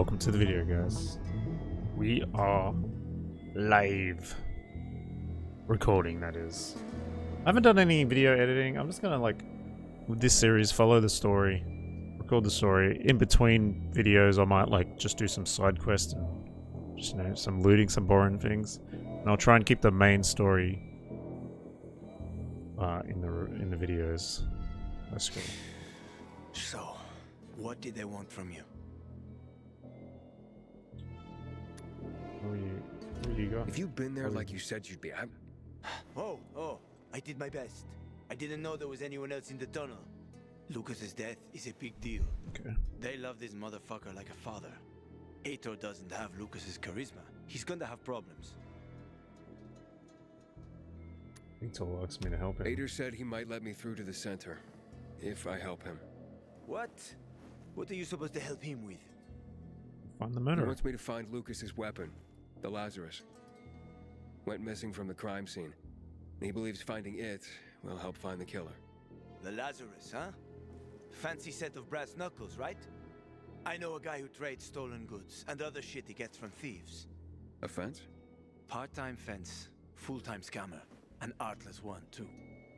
welcome to the video, guys. We are live recording, that is. I haven't done any video editing. I'm just gonna, like, with this series, follow the story, record the story. In between videos, I might, like, just do some side quests and just, you know, some looting, some boring things. And I'll try and keep the main story uh, in the in the videos. Let's. So, what did they want from you? Where you, where you go? If you've been there like you- you said you'd be, I'm... Oh, oh, I did my best. I didn't know there was anyone else in the tunnel. Lucas's death is a big deal. Okay. They love this motherfucker like a father. Aitor doesn't have Lucas's charisma. He's gonna have problems. Victor asks me to help him. Aitor said he might let me through to the center. If I help him. What? What are you supposed to help him with? Find the He wants me to find Lucas's weapon, the Lazarus. Went missing from the crime scene. He believes finding it will help find the killer. The Lazarus, huh? Fancy set of brass knuckles, right? I know a guy who trades stolen goods and other shit he gets from thieves. A fence? Part-time fence, full-time scammer, an artless one too.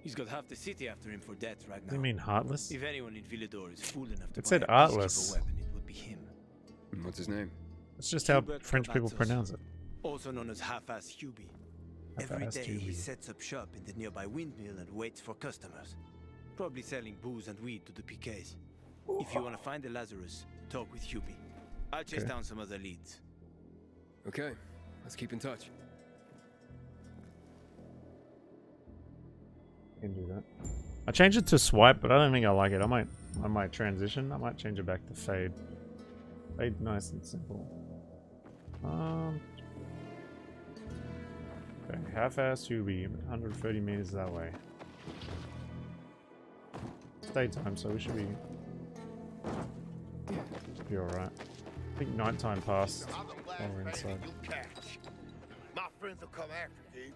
He's got half the city after him for debt right now. you mean heartless? If anyone in Villedor is fool enough to It buy said a artless. weapon, it would be him. What's his name? It's just how Hubert French people pronounce it. Also known as half-ass Hubie. Every Half-ass day he sets up shop in the nearby windmill and waits for customers. Probably selling booze and weed to the PKs. If you want to find the Lazarus, talk with Hubie. I'll chase Okay. down some other leads. Okay, let's keep in touch. Can do that. I changed it to swipe, but I don't think I like it. I might, I might transition. I might change it back to fade. Fade, nice and simple. Um. Okay, half-ass Hubie, 130 meters that way. It's daytime, so we should be, should be all right. I think nighttime passed I'm the last while we're inside. you'll catch. My friends will come after you,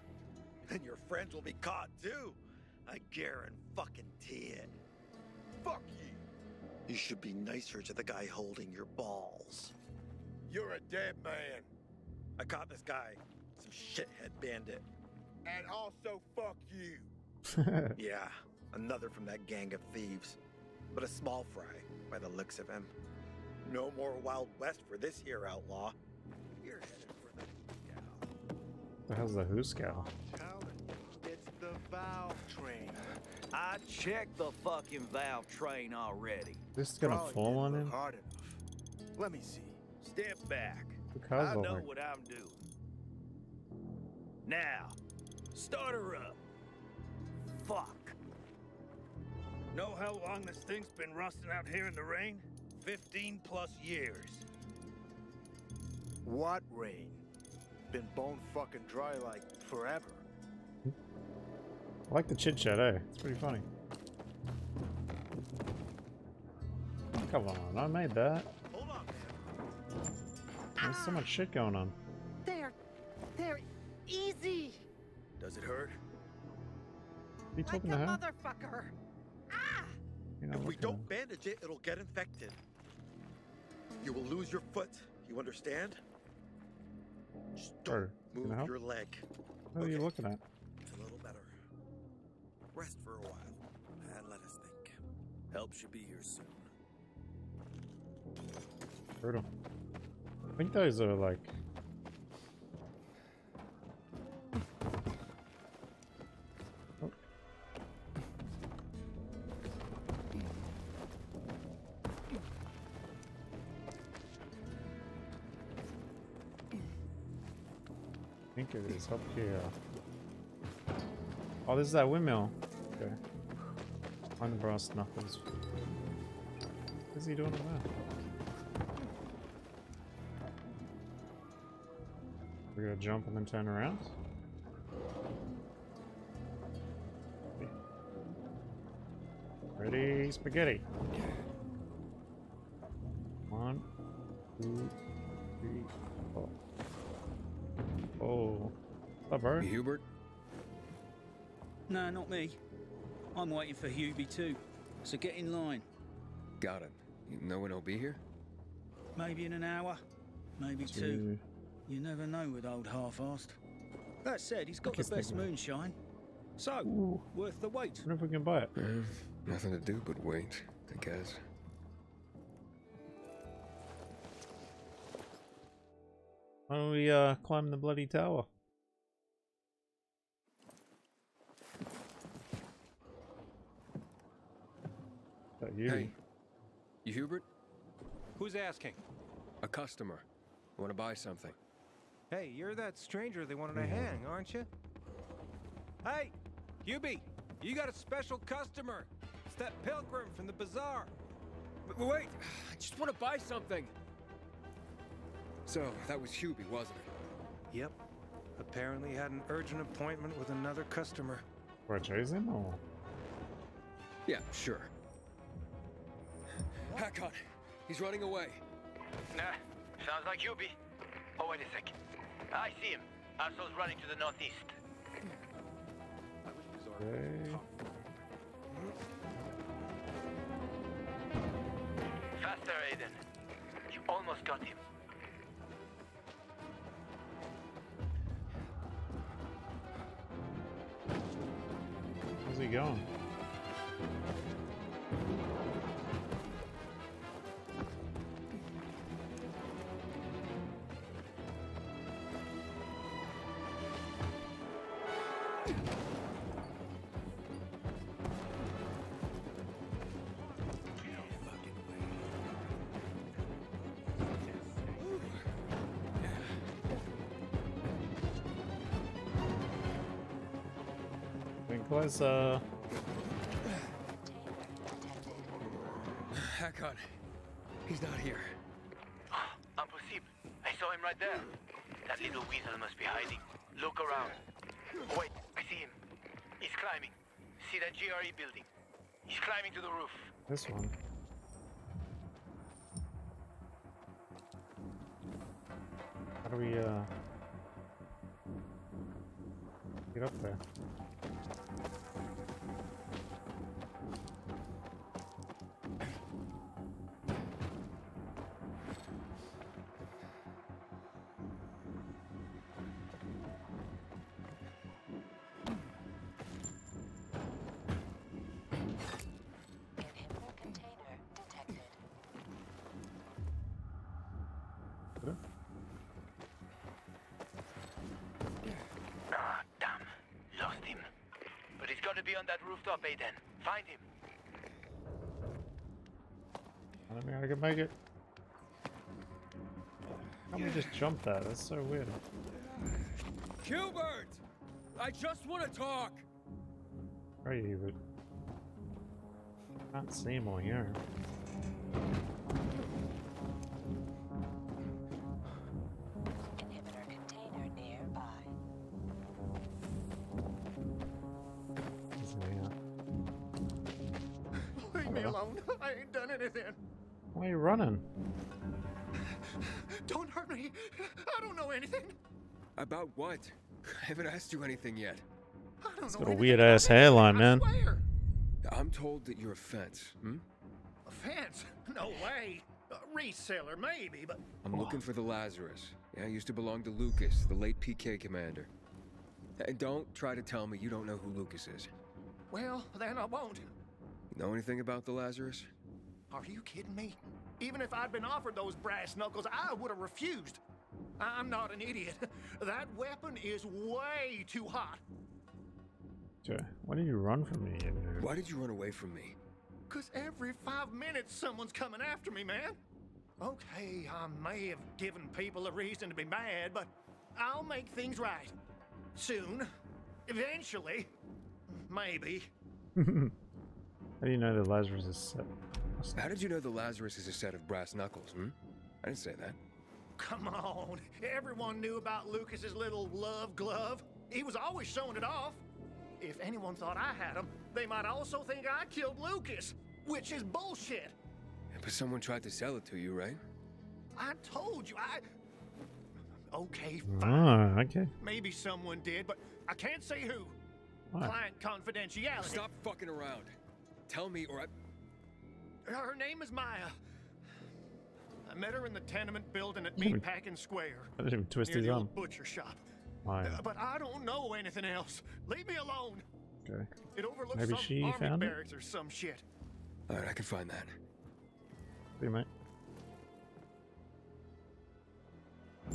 and your friends will be caught too. I guarantee it. Fuck you. You should be nicer to the guy holding your balls. You're a dead man. I caught this guy, shithead bandit. And also fuck you. Yeah, another from that gang of thieves. But a small fry, by the looks of him. No more Wild West for this here outlaw. You're headed for the gal. the hell's the who scowl? It's the valve train. I checked the fucking valve train already. This is gonna Probably fall on him? Hard enough. Let me see. Step back. The car's I know what I'm doing. Now, start her up. Fuck. Know how long this thing's been rusting out here in the rain? 15 plus years. What rain? Been bone fucking dry like forever. I like the chit chat, eh? It's pretty funny. Come on, I made that. Hold on, man. There's so much shit going on. They're they're easy. Does it hurt? Are you Like talking a to motherfucker. Ah! You're If we don't bandage it, it'll get infected. You will lose your foot. You understand? Just don't Can move help? your leg. her. What are you Okay. looking at? It's A little better. Rest for a while and let us think. Help should be here soon. Brutal. I think those are like. I it is up here. Oh, this is that windmill. Okay. Find the brass knuckles. What's he doing that? We're gonna jump and then turn around. Ready, spaghetti. Hubert? No, not me. I'm waiting for Hubie too. So get in line. Got it. You know when he'll be here? Maybe in an hour, maybe two. Two. You never know with old half-assed. That said, he's got the best moonshine. So, Ooh. worth the wait. I wonder if we can buy it. Eh, nothing to do but wait, I guess. Why don't we uh, climb the bloody tower? You? Hey, you Hubert? Who's asking? A customer. Want to buy something? Hey, you're that stranger they wanted to mm-hmm. hang, aren't you? Hey, Hubie, you got a special customer. It's that pilgrim from the bazaar. But wait, I just want to buy something. So, that was Hubie, wasn't it? Yep. Apparently had an urgent appointment with another customer. Do I chase him or? Yeah, sure. Hakon, he's running away. Nah, sounds like you be. Oh, wait a second. I see him. Arso's running to the northeast. Okay. Faster, Aiden. You almost got him. Where's he going? Getting closer. Hakon, he's not here. Impossible. I saw him right there. That little weasel must be hiding. Look around. Wait, I see him. He's climbing. See that GRE building? He's climbing to the roof. This one. How do we, uh... Get up there? Be on that rooftop, Aiden. Find him. I don't think I can make it. How we just jump that? That's so weird. Hubert! I just want to talk! Where are you, but... Can't see him on here. About what? I haven't asked you anything yet. I don't know got a weird ass anything, hairline, man. I'm told that you're a fence, hmm? A fence? No way. A reseller, maybe, but I'm looking for the Lazarus. Yeah, it used to belong to Lucas, the late PK commander. And don't try to tell me you don't know who Lucas is. well, then I won't. Know anything about the Lazarus? Are you kidding me? Even if I'd been offered those brass knuckles, I would have refused. I'm not an idiot. That weapon is way too hot. Joe, why did you run from me? you know? Why did you run away from me? Cause every five minutes someone's coming after me, man. Okay, I may have given people a reason to be mad, but I'll make things right. Soon. Eventually. Maybe. How do you know the Lazarus is set? How did you know the Lazarus is a set of brass knuckles, hmm? I didn't say that. Come on. Everyone knew about Lucas's little love glove. He was always showing it off. If anyone thought I had him, they might also think I killed Lucas, which is bullshit. But someone tried to sell it to you, right? I told you, I. Okay, fine. Ah, okay. Maybe someone did, but I can't say who. Why? Client confidentiality. Stop fucking around. Tell me or I... Her name is Maya. Met her in the tenement building at Meatpacking Square. I didn't even twist near his the arm. old butcher shop. Why? Uh, but I don't know anything else. Leave me alone. Okay. It overlooks Maybe some she army found it? barracks or some shit. All right, I can find that. See you, mate.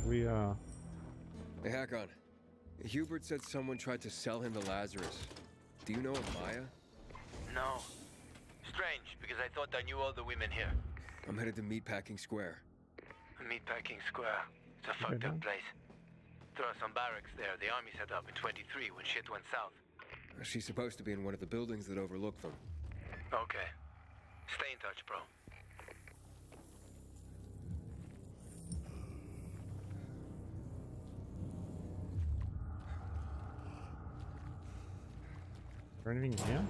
We, uh... Hey, Hakon. Hubert said someone tried to sell him to Lazarus. Do you know of Maya? No. Strange, because I thought I knew all the women here. I'm headed to Meatpacking Square. Meatpacking Square. It's a fucked up place. There are some barracks there the army set up in 23 when shit went south. Uh, she's supposed to be in one of the buildings that overlook them. Okay. Stay in touch, bro. Is there anything here?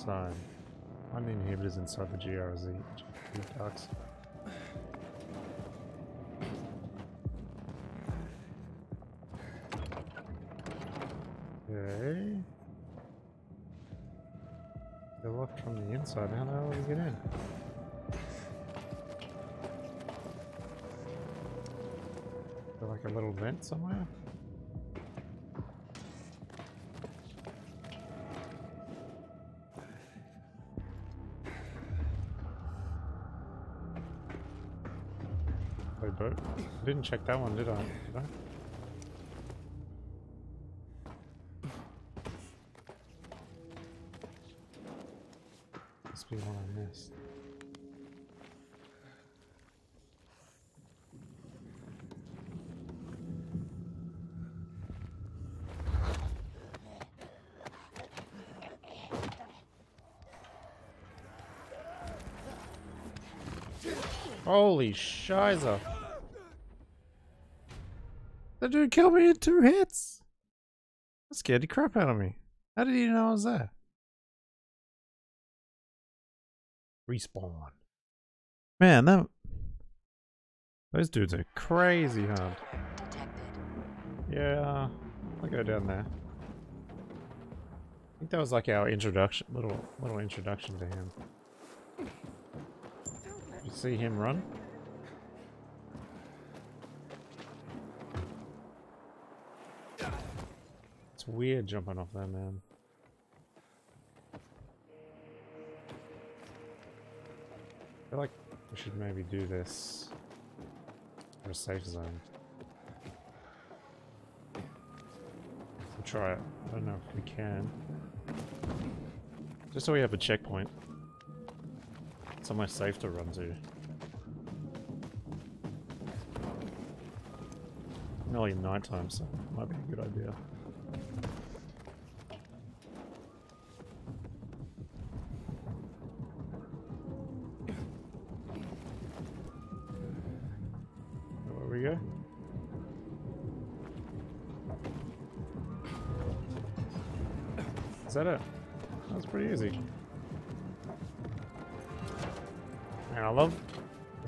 Inside. Find the inhibitors inside the GRE. Okay. They're locked from the inside. How the hell do we get in? Like a little vent somewhere? Boat. I didn't check that one, did I? Did I? Must be one I missed. Holy shiza. That dude killed me in two hits. That scared the crap out of me. How did he know I was there? Respawn. Man, that those dudes are crazy hard. Yeah, I'll go down there. I think that was like our introduction, little little introduction to him. You see him run? It's weird jumping off there, man. I feel like we should maybe do this for a safe zone. We'll try it. I don't know if we can. Just so we have a checkpoint. Somewhere safe to run to. Nearly nighttime, so might be a good idea.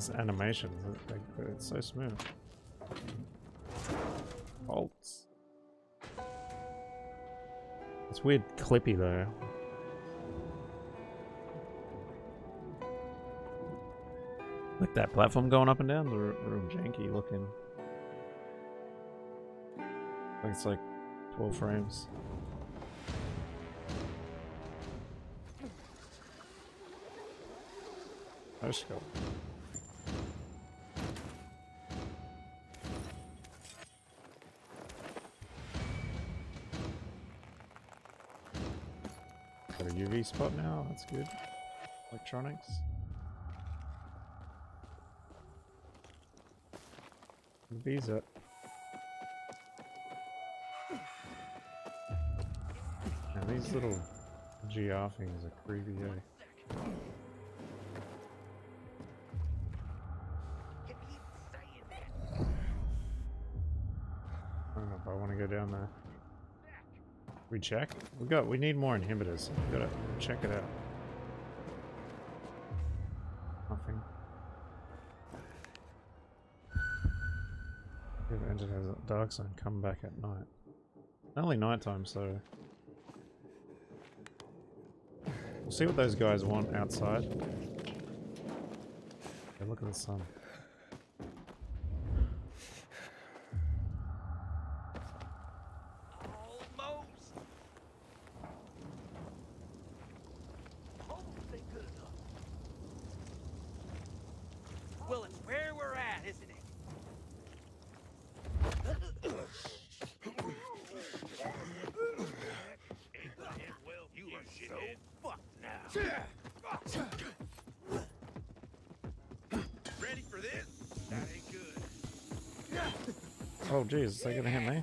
This animation. Like, it's so smooth. Bolts. It's weird clippy though. Like that platform going up and down, the real janky looking. Like it's like 12 frames. Oh, Let's go. Spot now, that's good. Electronics. The bees up. Now these little GR things are creepy, eh? check. We got we need more inhibitors. We gotta check it out. Nothing. We've entered a dark zone, come back at night. Only nighttime, so we'll see what those guys want outside. Look at the sun. Oh jeez, they're gonna hit me.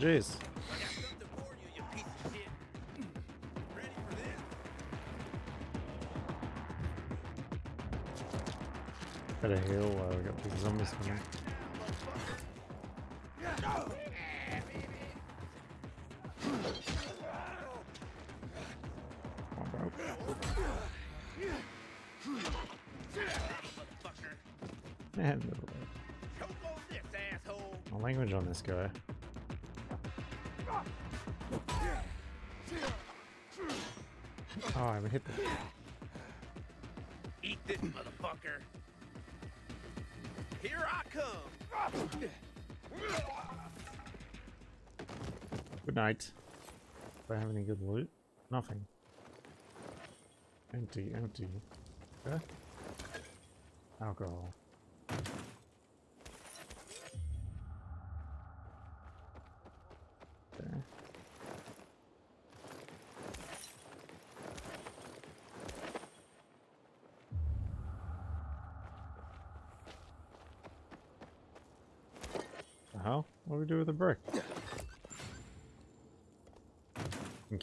This? Better heal while we got big zombies coming. Come on, bro. Man, Choke on this, asshole. my language on this guy. Haven't hit the. Eat this, motherfucker. Here I come. Good night. Do I have any good loot? Nothing. Empty, empty. Okay. Alcohol. Okay. The hell? What do we do with the brick?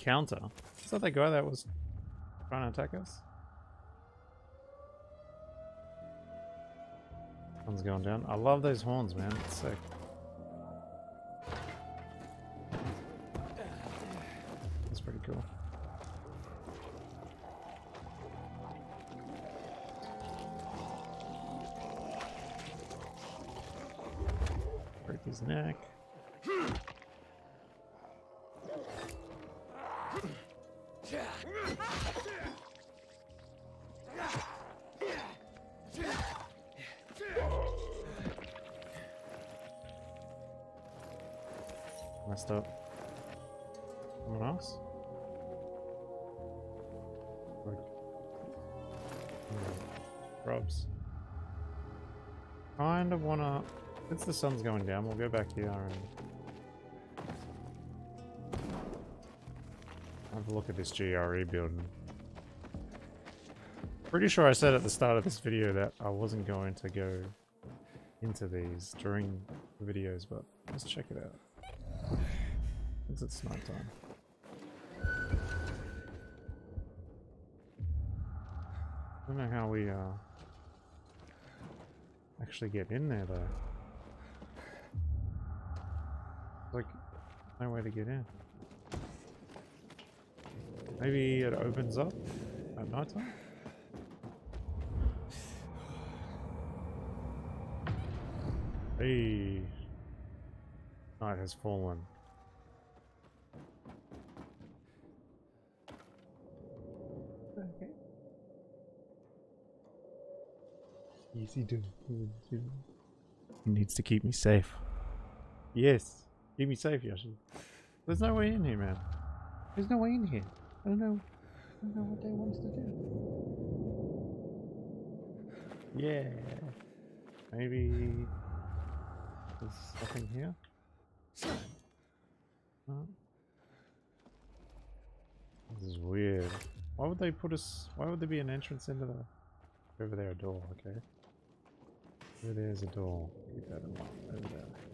Encounter? Is that that guy that was trying to attack us? Sun's going down. I love those horns, man. It's sick. Since the sun's going down, we'll go back here and have a look at this GRE building. Pretty sure I said at the start of this video that I wasn't going to go into these during the videos, but let's check it out. It's nighttime. I don't know how we uh actually get in there though. Like no way to get in. Maybe it opens up at nighttime? Hey. Night has fallen. Okay. Easy do. He needs to keep me safe. Yes. Keep me safe, Yoshi. There's no way in here, man. There's no way in here. I don't know. I don't know what they want us to do. Yeah. Maybe there's something here. This is weird. Why would they put us? Why would there be an entrance into the? Over there, a door. Okay. Over there's a door. Keep that in mind. Over there.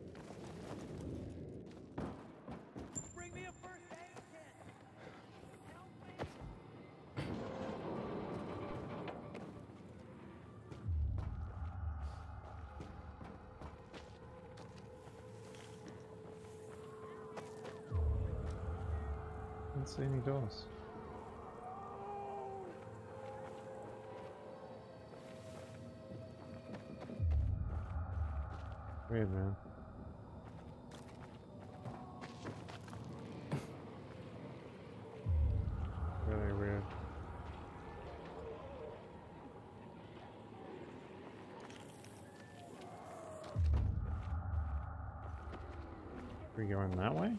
Don't see any doors. Weird, man. Really weird. we going that way?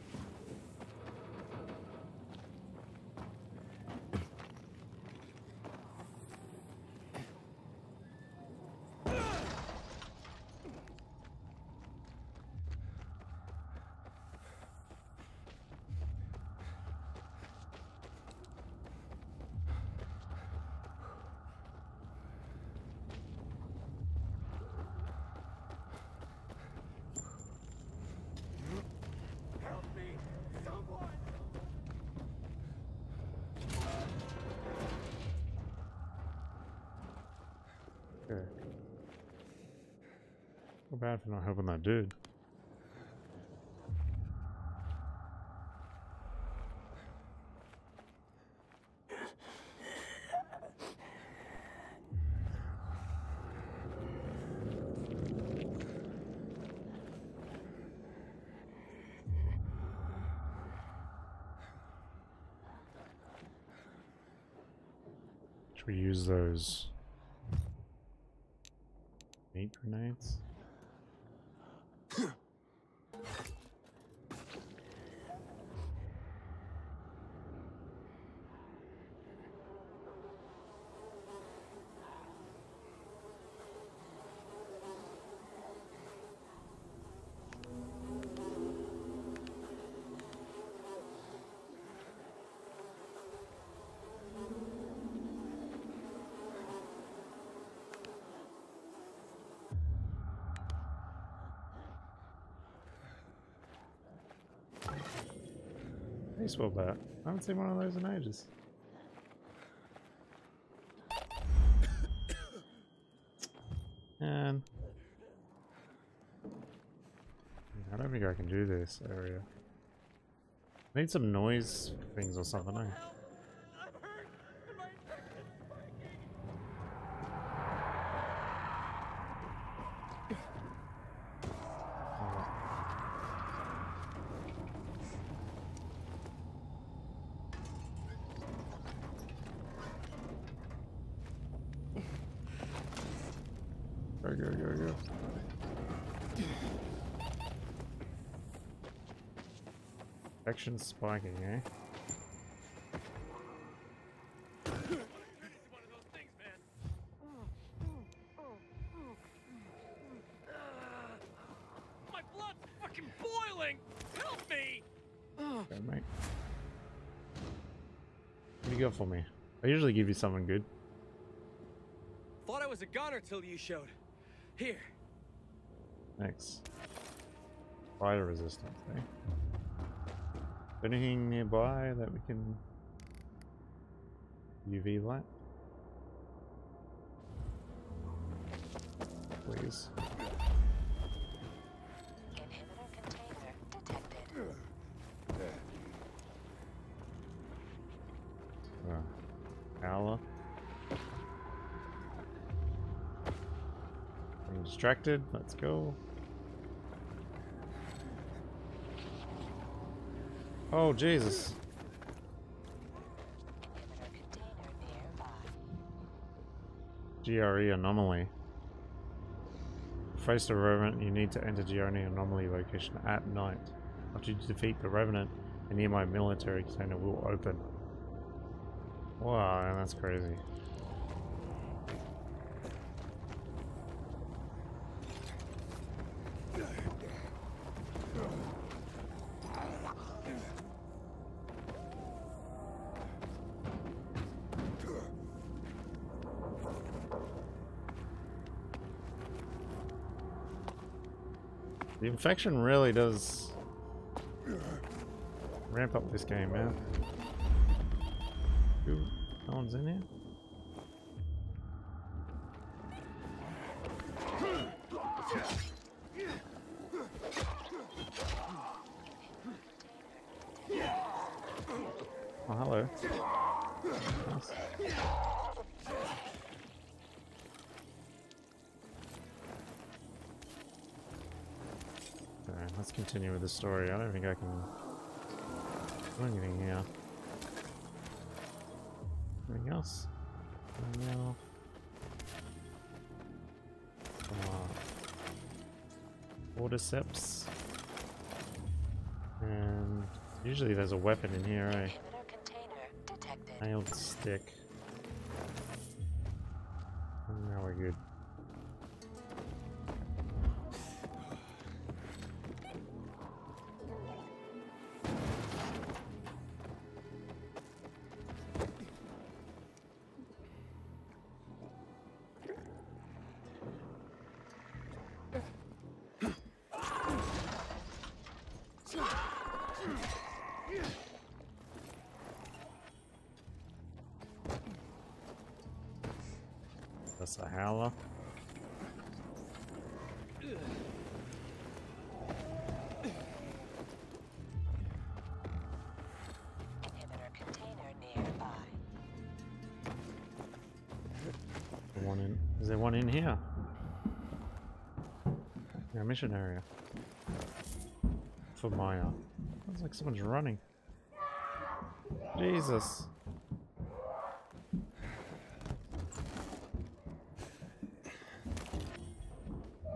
Bad for not helping that dude. Should we use those meat grenades? Baseball bat. I haven't seen one of those in ages. And I don't think I can do this area. I Need some noise things or something, eh? Go, go, go, go. Action spiking, eh? My blood's fucking boiling. Help me. Okay, mate. What do you got for me? I usually give you something good. Thought I was a goner till you showed. Here. Thanks. Fire resistance, eh? Anything nearby that we can UV light? Please. Inhibitor container detected. Uh. I'm distracted. Let's go. Oh, Jesus. GRE anomaly. Face the Revenant, you need to enter GRE anomaly location at night. After you defeat the Revenant, a nearby military container will open. Wow, that's crazy. Infection really does ramp up this game, man. Who? No one's in here? Let's continue with the story. I don't think I can do anything here. Anything else? No. Uh, Cordyceps. And usually there's a weapon in here, eh? Inhibitor container detected. Nailed stick. Mission area. For Maya. Uh, sounds like someone's running. Jesus.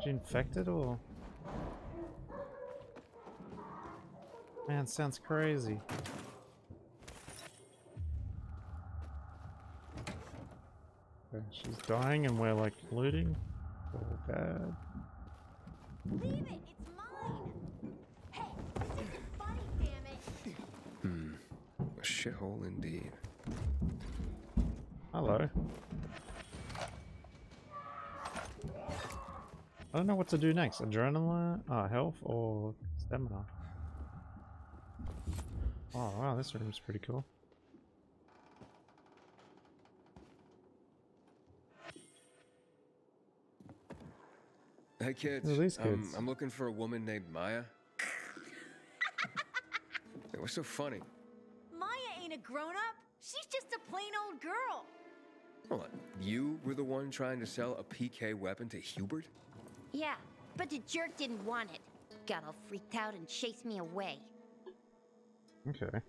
She infected or? Man, sounds crazy. Okay, she's dying and we're like looting. Oh, bad. Leave it! It's mine! Hey, this isn't funny, damn it! Hmm. A shithole indeed. Hello. I don't know what to do next. Adrenaline, uh, health, or stamina. Oh wow, this room's pretty cool. Hey kids, Who are these um. I'm looking for a woman named Maya. Hey, What's so funny? Maya ain't a grown-up. She's just a plain old girl. Hold on. You were the one trying to sell a PK weapon to Hubert? Yeah, but the jerk didn't want it. Got all freaked out and chased me away. Okay.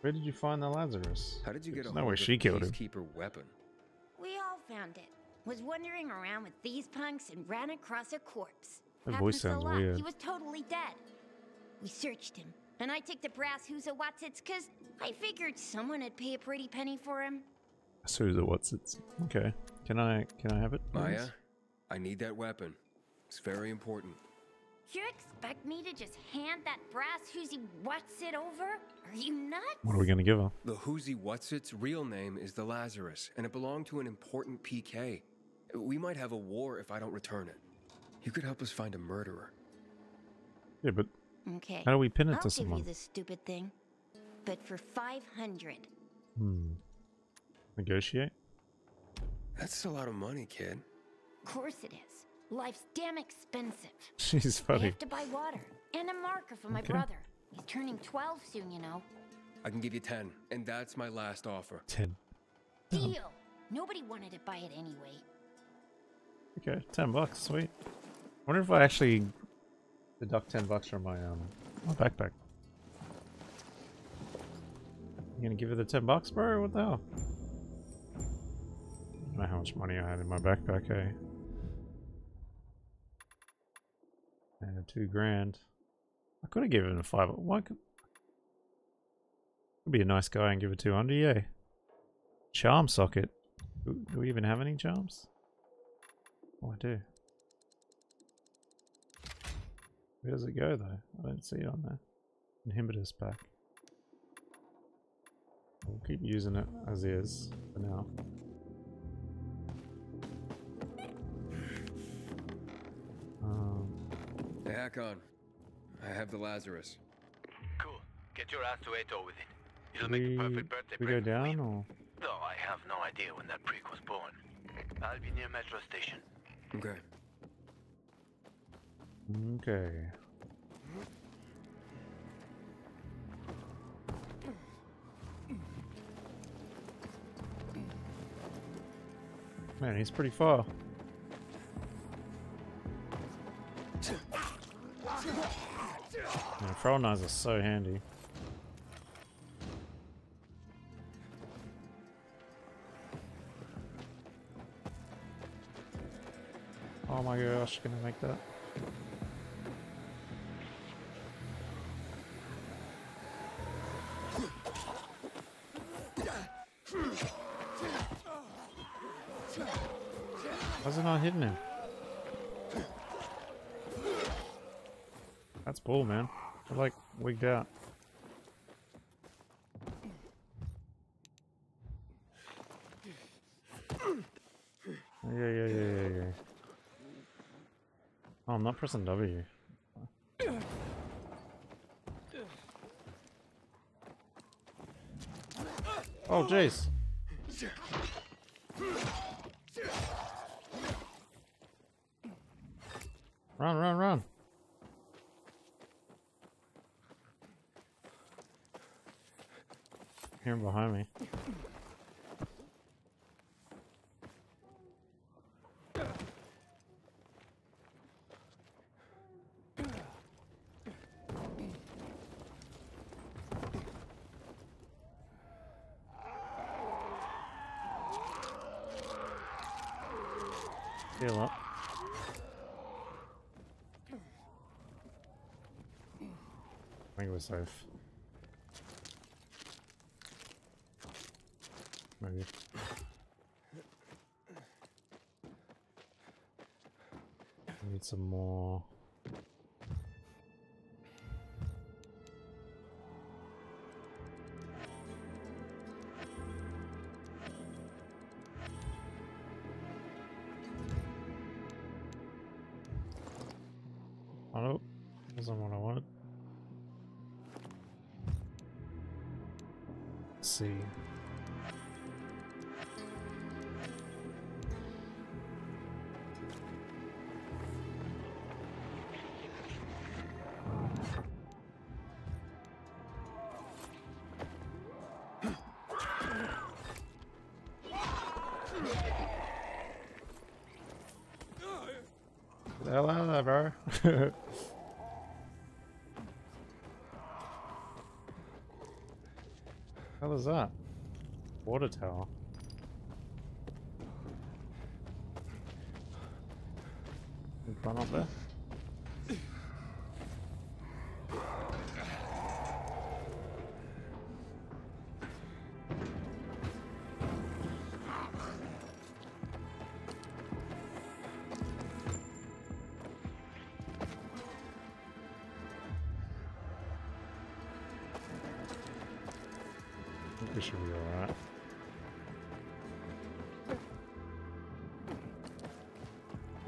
Where did you find the Lazarus? How did you get There's a no way she killed him. Peacekeeper weapon? We all found it. Was wandering around with these punks and ran across a corpse. That Happened voice so sounds luck, weird. He was totally dead. We searched him, and I took the brass who's a Watsits cause I figured someone would pay a pretty penny for him. So the what's it? Okay. Can I can I have it? Maya, please? I need that weapon. It's very important. You expect me to just hand that brass who's what's it over? Are you nuts? What are we gonna give her? The Whoozy What's Its real name is the Lazarus, and it belonged to an important PK. We might have a war if I don't return it. You could help us find a murderer. Yeah, but Okay. How do we pin it I'll to give someone? you this stupid thing, but for five hundred. hmm. Negotiate. That's a lot of money, kid. Of course it is. Life's damn expensive. She's I funny. have to buy water and a marker for my Okay. brother. He's turning twelve soon, you know. I can give you 10, and that's my last offer. Ten. Deal. Nobody wanted to buy it anyway. Okay, ten bucks, sweet. Wonder if I actually deduct ten bucks from my um my backpack. You gonna give her the ten bucks, bro? What the hell? I don't know how much money I had in my backpack, eh? And two grand. I could have given him a five. Why could? Could be a nice guy and give it two hundred, yeah. Charm socket. Do we even have any charms? Oh, I do. Where does it go though? I don't see it on there. Inhibitors pack. We'll keep using it as is for now. Um, Hey, Hakon. I have the Lazarus. Cool. Get your ass to Aitor with it. It'll we, make the perfect birthday we go down or? Though I have no idea when that prick was born. I'll be near Metro Station. Okay. Okay. Man, he's pretty far. Man, throwing knives are so handy. Oh my gosh, I make that? Why's it not hitting him? That's bull, man. They're like wigged out. Yeah, yeah, yeah, yeah, yeah. Oh, I'm pressing W. Oh, jeez. Run, run, run. Hear him behind me. Heal up. I think we're safe. Maybe. Need some more. Hell is that? Water tower. Climb up there?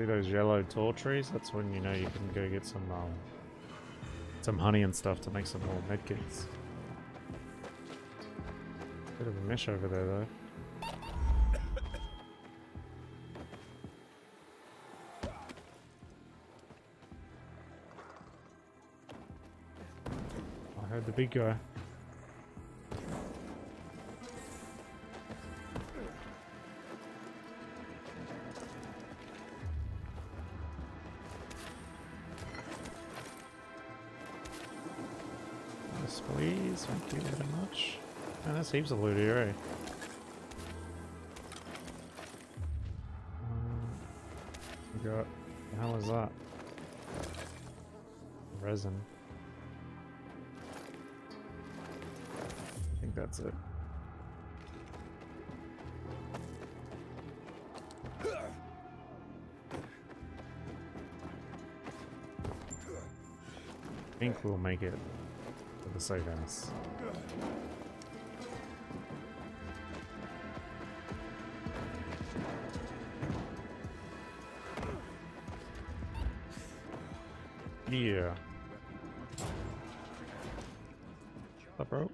Those yellow tall trees? That's when you know you can go get some um, some honey and stuff to make some more medkits. Bit of a mesh over there though. I heard the big guy. Heaps of loot here, eh? We. The hell is that? Resin. I think that's it. I think we'll make it to the safe house. Yeah. What's up, bro?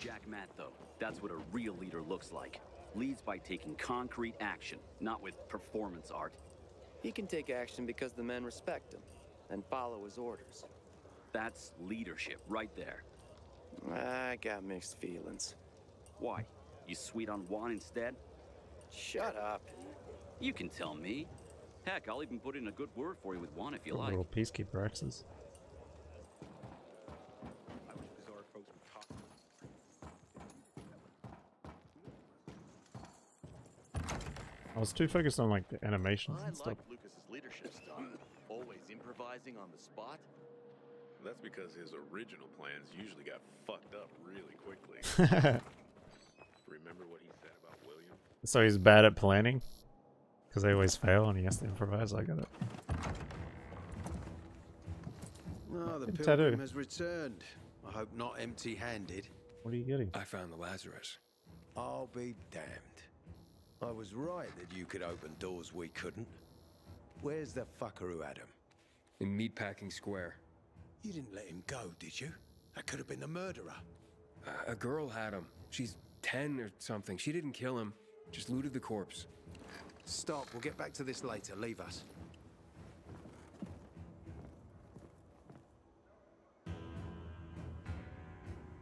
Jack Matt, though, that's what a real leader looks like. Leads by taking concrete action, not with performance art. He can take action because the men respect him and follow his orders. That's leadership right there. I got mixed feelings. Why? You sweet on Juan instead? Shut up. You can tell me. Heck, I'll even put in a good word for you with Juan if you like. Little peacekeeper axes. I was too focused on like the animations I and stuff. like Lucas's leadership style. Always improvising on the spot. That's because his original plans usually got fucked up really quickly. Remember what he said about William? So he's bad at planning? Because they always fail and he has to improvise. I got it. Oh, the Good pilgrim tattoo. has returned. I hope not empty-handed. What are you getting? I found the Lazarus. I'll be damned. I was right that you could open doors we couldn't. Where's the fucker who had him? In Meatpacking Square. You didn't let him go, did you? That could have been the murderer. A- A girl had him. She's 10 or something. She didn't kill him, just looted the corpse. Stop. We'll get back to this later. Leave us.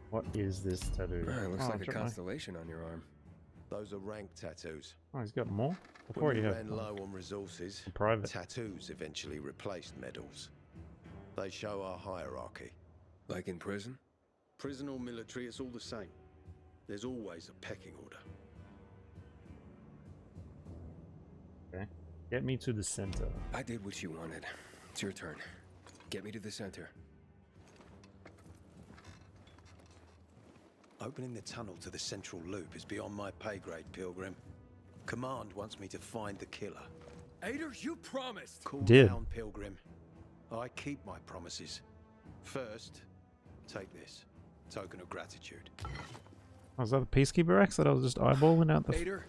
What is this tattoo? It looks Oh, like a dropped my- constellation on your arm. Those are rank tattoos. Oh, he's got more? Before when you ran low on resources, private. tattoos eventually replaced medals. They show our hierarchy. Like in prison? Prison or military, it's all the same. There's always a pecking order. Get me to the center. I did what you wanted. It's your turn. Get me to the center. Opening the tunnel to the central loop is beyond my pay grade, Pilgrim. Command wants me to find the killer. Aitor, you promised! Cool Did. down, Pilgrim. I keep my promises. First, take this. Token of gratitude. Oh, is that the peacekeeper axe that I was just eyeballing out the... Aitor,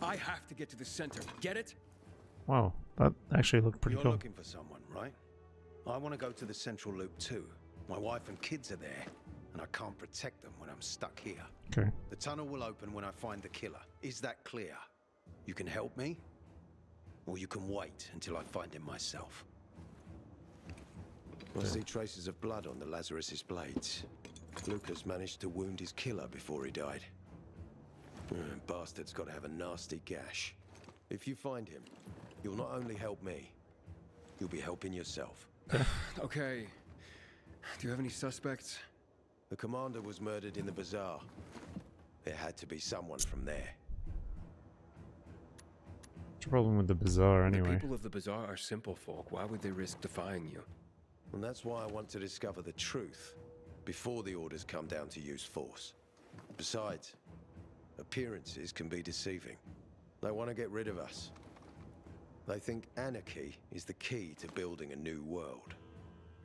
I have to get to the center. Get it? Wow, that actually looked pretty You're cool. looking for someone, right? I want to go to the central loop too. My wife and kids are there, and I can't protect them when I'm stuck here. Okay. The tunnel will open when I find the killer. Is that clear? You can help me, or you can wait until I find him myself. I see traces of blood on the Lazarus's blades. Lucas managed to wound his killer before he died. Uh, bastard's got to have a nasty gash. If you find him, you'll not only help me, you'll be helping yourself. Okay. Do you have any suspects? The commander was murdered in the bazaar. There had to be someone from there. What's the problem with the bazaar anyway? The people of the bazaar are simple folk. Why would they risk defying you? And that's why I want to discover the truth before the orders come down to use force. Besides, appearances can be deceiving. They want to get rid of us. They think anarchy is the key to building a new world.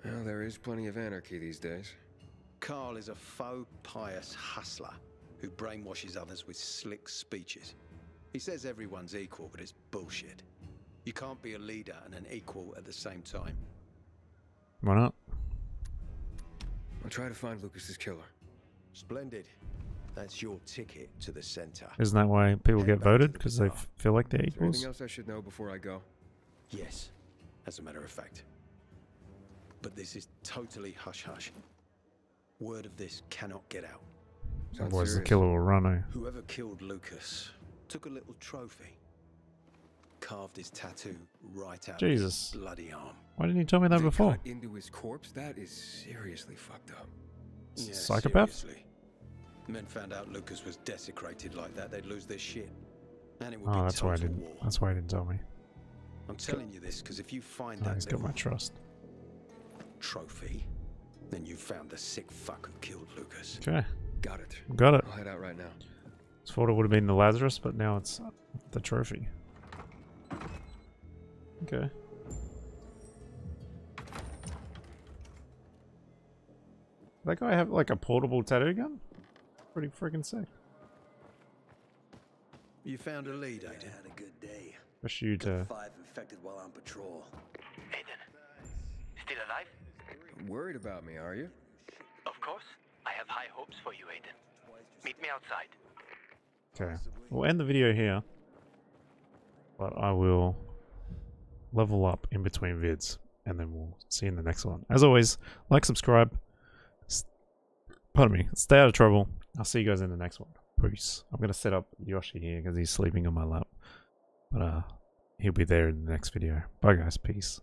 Well, there is plenty of anarchy these days. Carl is a faux pious hustler who brainwashes others with slick speeches. He says everyone's equal, but it's bullshit. You can't be a leader and an equal at the same time. Why not? I'll try to find Lucas's killer. Splendid. That's your ticket to the center. Isn't that why people get voted? Because they feel like they're Is there anything else I should know before I go? Yes, as a matter of fact. But this is totally hush hush. Word of this cannot get out. Otherwise the killer will run, eh? Whoever killed Lucas took a little trophy, carved his tattoo right out Jesus. of his bloody arm. Why didn't you tell me that They before? into his corpse? That is seriously fucked up. Yeah, Psychopath? seriously. Men found out Lucas was desecrated like that, they'd lose their shit. And it would Oh, be that's why I total didn't. war. That's why I didn't tell me. I'm telling you this because if you find Oh, that he's got my trust. trophy, then you found the sick fuck who killed Lucas. Okay. Got it. Got it. I'll head out right now. Just thought it would have been the Lazarus, but now it's the trophy. Okay. That guy have like a portable tattoo gun? Pretty freaking sick. You found a lead, I Had a good day. Push you to. Uh, five infected while on patrol. Aiden, Still alive? Worried about me, are you? Of course. I have high hopes for you, Aiden. Meet me outside. Okay, we'll end the video here, but I will level up in between vids, and then we'll see you in the next one. As always, like, subscribe. Pardon me. Stay out of trouble. I'll see you guys in the next one. Peace. I'm gonna set up Yoshi here because he's sleeping on my lap, but uh, he'll be there in the next video. Bye, guys. Peace.